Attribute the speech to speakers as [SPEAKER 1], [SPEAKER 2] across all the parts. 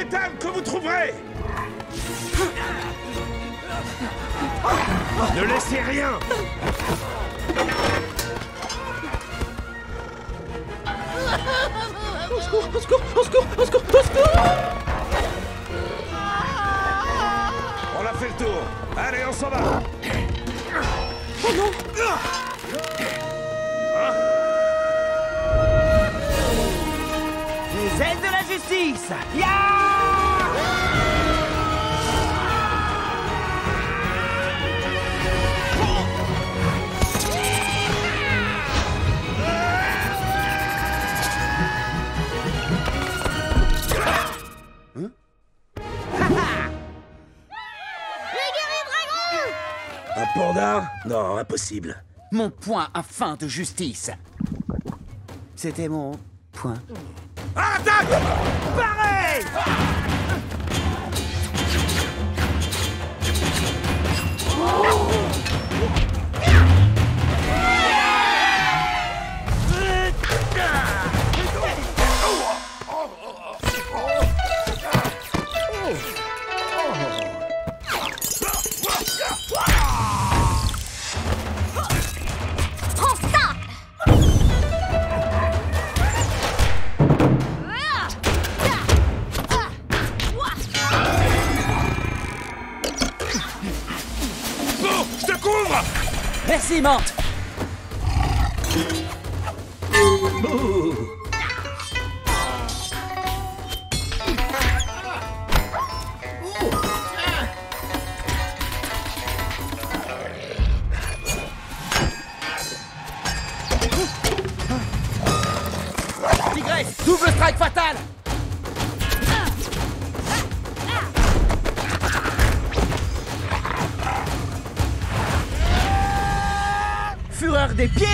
[SPEAKER 1] Nathan que vous trouverez. Ne laissez rien.
[SPEAKER 2] Au secours, au secours, au secours, au secours, au secours.
[SPEAKER 1] On a fait le tour. Allez, on s'en va.
[SPEAKER 2] Oh non
[SPEAKER 1] Un panda? Non, impossible.
[SPEAKER 3] Mon point à fin de justice. C'était mon point.
[SPEAKER 1] Attaque!
[SPEAKER 3] Pareil
[SPEAKER 1] je te couvre.
[SPEAKER 3] Merci, Mante Tigresse, double strike fatal Fureur des pieds.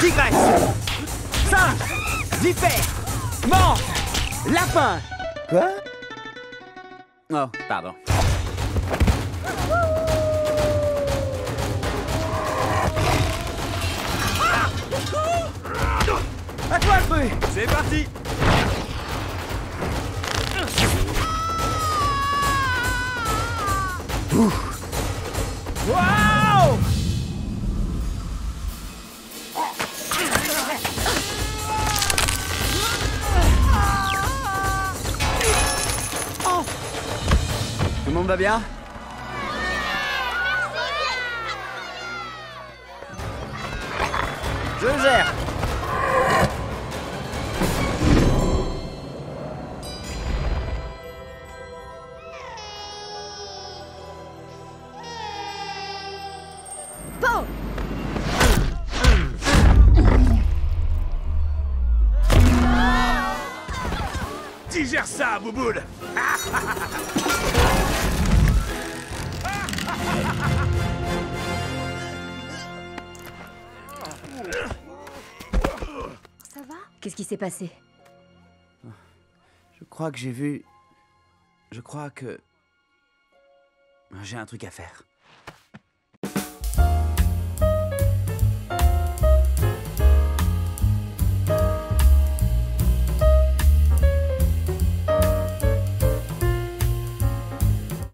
[SPEAKER 3] Tigresse Singe Vipère Mort. Lapin. Quoi? Oh, pardon. À toi le bruit
[SPEAKER 1] C'est parti
[SPEAKER 3] Wow Tout le monde va bien? Je gère
[SPEAKER 1] Digère ça, Bouboule
[SPEAKER 4] Ça va? Qu'est-ce qui s'est passé?
[SPEAKER 3] Je crois que j'ai vu... Je crois que... J'ai un truc à faire.